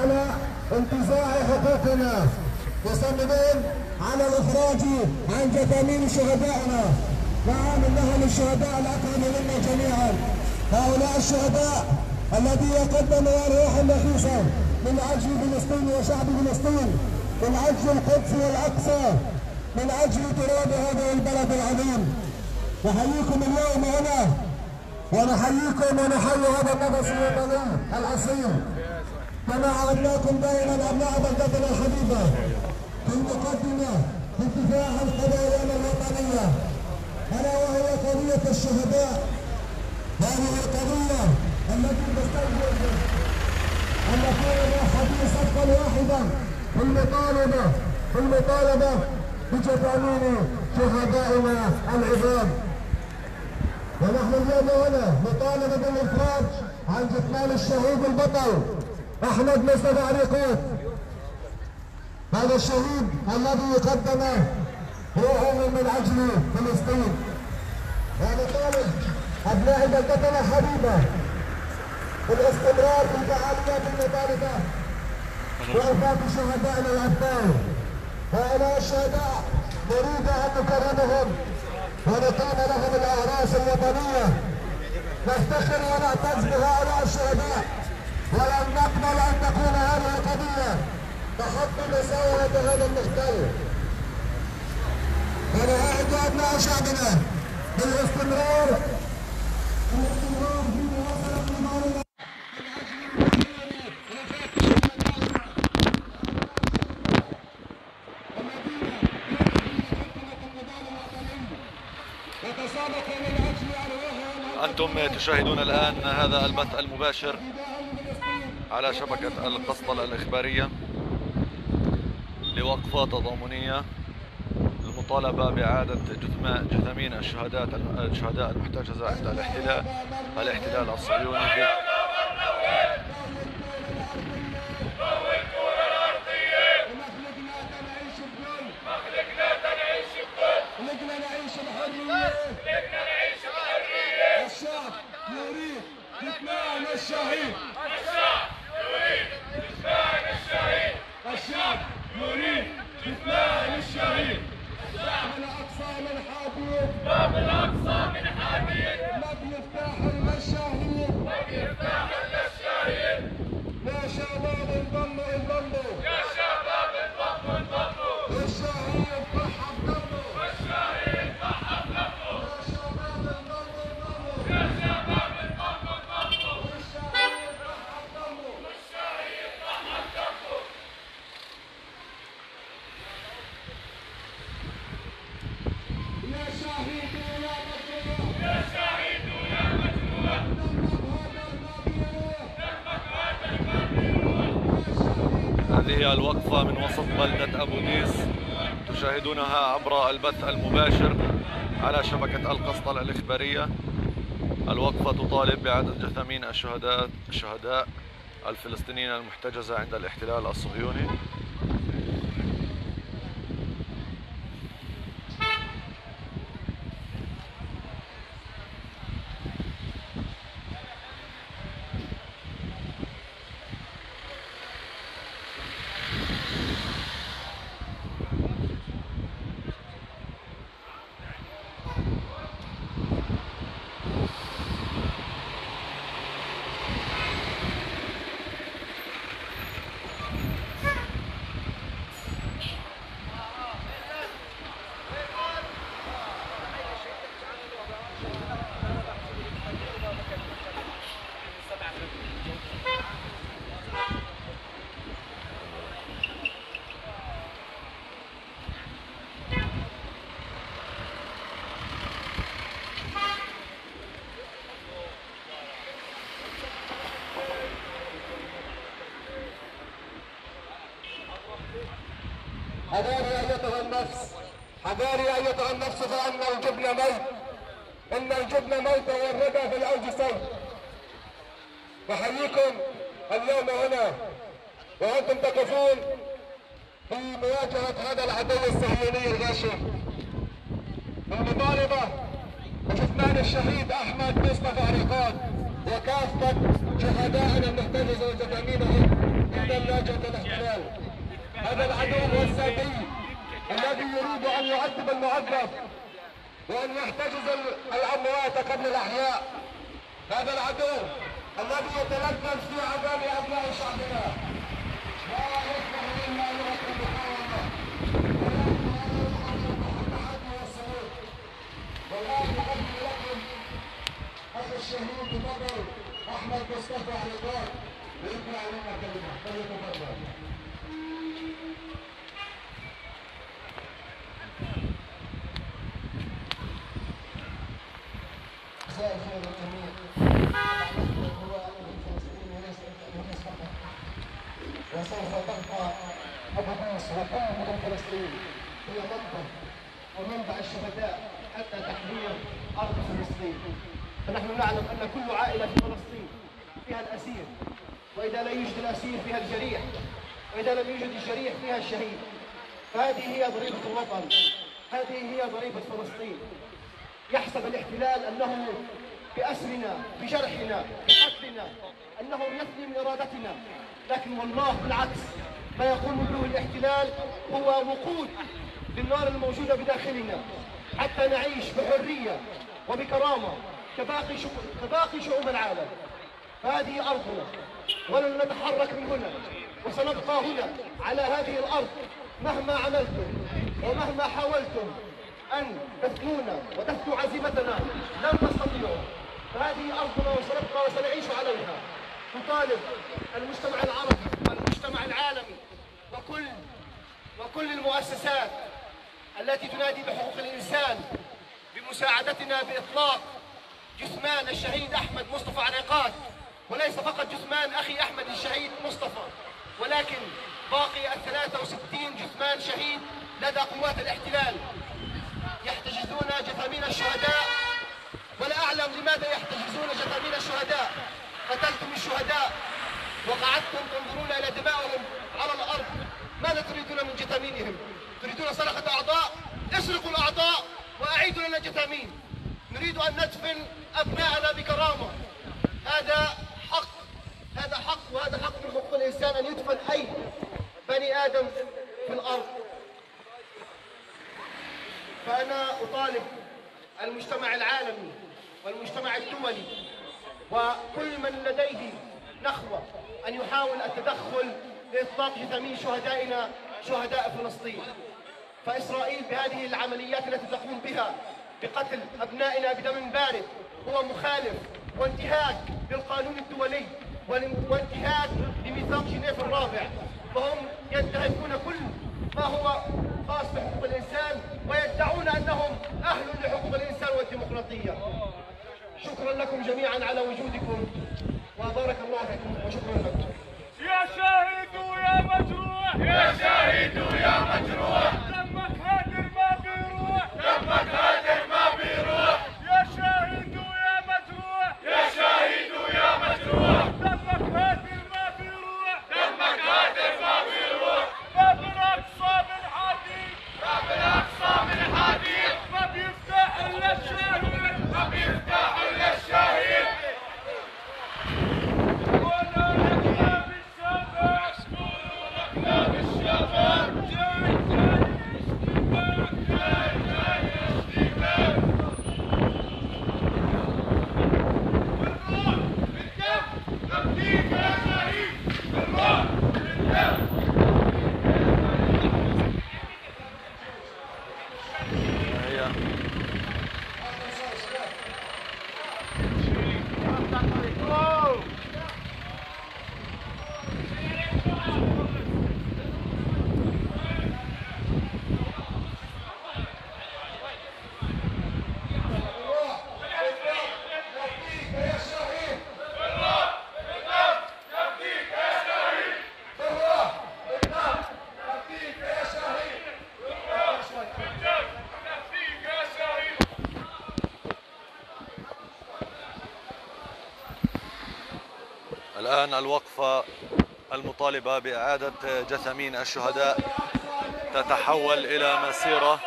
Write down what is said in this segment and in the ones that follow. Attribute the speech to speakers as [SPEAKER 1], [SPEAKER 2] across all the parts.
[SPEAKER 1] على انتزاع حقوقنا مصممين على الإخراج عن جثامين شهدائنا. نعم إنهم الشهداء الأكرم منا جميعا. هؤلاء الشهداء الذين قدموا أرواحا نفيسة من أجل فلسطين وشعب فلسطين من أجل القدس والأقصى من أجل تراب هذا البلد العظيم. نحييكم اليوم هنا ونحييكم ونحيي هذا النفس الوطني الأصيل. كما عودناكم دائما أبناء بلدتنا الحبيبة في المقدمة في عن قضايانا الوطنية. ألا وهي قضية الشهداء. هذه القضية التي تستوجب أن نكون موحدين صفا واحدا في المطالبة في المطالبة بجثامين شهدائنا العظام. ونحن اليوم هنا نطالب بالإفراج عن جثمان الشهيد البطل. أحمد مصطفى عريقوت هذا الشهيد الذي قدم روحه من أجل فلسطين. ونطالب أبناء بلدتنا الحبيبة بالاستمرار في فعاليات المطالبة. وإنفاق شهدائنا الأبطال هؤلاء الشهداء نريد أن نكرمهم ونقيم لهم الأعراس الوطنية. نفتخر ونعتز بهؤلاء الشهداء. ولن نقبل أن تكون هذه القضية تحط مساواة هذا المحتل ونعد أبناء شعبنا بالاستمرار.
[SPEAKER 2] أنتم تشاهدون الآن هذا البث المباشر. على شبكة القسطلة الإخبارية لوقفة تضامنية المطالبة بإعادة جثامين الشهداء الشهداء المحتجزة عند الاحتلال الاحتلال الصهيوني. هذه هي الوقفة من وسط بلدة أبو ديس تشاهدونها عبر البث المباشر على شبكة القسطلة الإخبارية. الوقفة تطالب بإعادة جثامين الشهداء الفلسطينيين المحتجزة عند الاحتلال الصهيوني.
[SPEAKER 1] حذاري أيتها النفس. حذاري أيتها النفس فأن الجبن ميت. إن الجبن ميت والردى في الاوج صوت نحييكم اليوم هنا وأنتم تقفون في مواجهة هذا العدو الصهيوني الغاشم. المطالبه بجثمان الشهيد أحمد مصطفى عريقات
[SPEAKER 3] وكافة شهدائنا المحتجزة وجثامينهم قدام لاجئة الاحتلال. هذا العدو والسادي الذي يريد أن يعذب المعذب وأن يحتجز الأموات قبل الأحياء. هذا العدو الذي يتلذذ في عذاب أبناء شعبنا. لا لكم أخي الشهيد بفضل أحمد مصطفى عريضان ليقرا لنا كلمه فليتفضل مساء الخير للجميع. هو أمر فلسطين وليس وليس فقط. وسوف تبقى أبو وكل مدن فلسطين هي منبع ومنبع الشهداء حتى تحرير أرض فلسطين. فنحن نعلم أن كل عائلة في فلسطين فيها الأسير وإذا لا يوجد الأسير فيها الجريح وإذا لم يوجد الجريح فيها الشهيد. فهذه هي ضريبة الوطن. هذه هي ضريبة فلسطين. يحسب الإحتلال أنه بأسرنا بجرحنا بقتلنا انه يفني من ارادتنا لكن والله بالعكس ما يقوم به الاحتلال هو وقود للنار الموجودة بداخلنا. حتى نعيش بحرية وبكرامة كباقي كباقي شعوب العالم. فهذه أرضنا ولن نتحرك من هنا وسنبقى هنا على هذه الأرض مهما عملتم ومهما حاولتم أن تثنونا وتثنوا عزيمتنا. لن تستطيعوا فهذه أرضنا وسنبقى وسنعيش عليها. نطالب المجتمع العربي والمجتمع العالمي وكل وكل المؤسسات التي تنادي بحقوق الإنسان بمساعدتنا بإطلاق جثمان الشهيد أحمد مصطفى عريقات. وليس فقط جثمان أخي أحمد الشهيد مصطفى ولكن باقي ال 63 جثمان شهيد لدى قوات الاحتلال. يحتجزون جثامين الشهداء ولا أعلم لماذا يحتجزون جثامين الشهداء. قتلتم الشهداء وقعدتم تنظرون إلى دمائهم على الأرض. ماذا تريدون من جثامينهم؟ تريدون سرقة أعضاء؟ اسرقوا الأعضاء وأعيدوا لنا جثامين نريد أن ندفن أبناءنا بكرامة. هذا حق. هذا حق وهذا حق من حقوق الإنسان أن يدفن أي بني آدم في الأرض. فأنا أطالب المجتمع العالمي والمجتمع الدولي وكل من لديه نخوة أن يحاول التدخل لإطلاق جثامين شهدائنا شهداء فلسطين. فإسرائيل بهذه العمليات التي تقوم بها بقتل أبنائنا بدم بارد هو مخالف وانتهاك للقانون الدولي وانتهاك لميثاق جنيف الرابع. فهم ينتهكون كل ما هو خاص بحقوق الإنسان ويدعون أنهم أهل لحقوق الإنسان والديمقراطية. شكرا لكم جميعا على وجودكم وبارك الله فيكم وشكرا لكم.
[SPEAKER 4] يا شاهد ويا مجروح.
[SPEAKER 2] يا شاهد يا مجروح
[SPEAKER 4] دمك هادر ما بيروح
[SPEAKER 2] دمك هادر ما بيروح
[SPEAKER 4] يا شاهد ويا مجروح
[SPEAKER 2] يا شاهد يا مجروح
[SPEAKER 4] دمك هادر ما بيروح
[SPEAKER 2] دمك هادر ما بيروح
[SPEAKER 4] باب الاقصى من حديد
[SPEAKER 2] باب الاقصى من حديد
[SPEAKER 4] ما بيفتح الا الشاهد
[SPEAKER 2] ما بيفتح الا الشهيد
[SPEAKER 4] ولا نكتب الشباب
[SPEAKER 2] لا بالشباب
[SPEAKER 4] جاي جاي اشتباك
[SPEAKER 2] بالروح بالدم نفديك يا شهيد بالروح بالدم
[SPEAKER 1] هي
[SPEAKER 3] نفديك يا شهيد
[SPEAKER 2] نفديك يا شهيد
[SPEAKER 3] بالروح بالدم نفديك يا شهيد
[SPEAKER 2] بالدم نفديك يا شهيد
[SPEAKER 1] الآن الوقفة المطالبة بإعادة جثامين الشهداء تتحول إلى مسيرة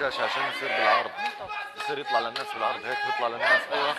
[SPEAKER 2] الشاشه عشان يصير بالعرض يصير يطلع للناس بالعرض هيك بيطلع للناس
[SPEAKER 3] أيوه.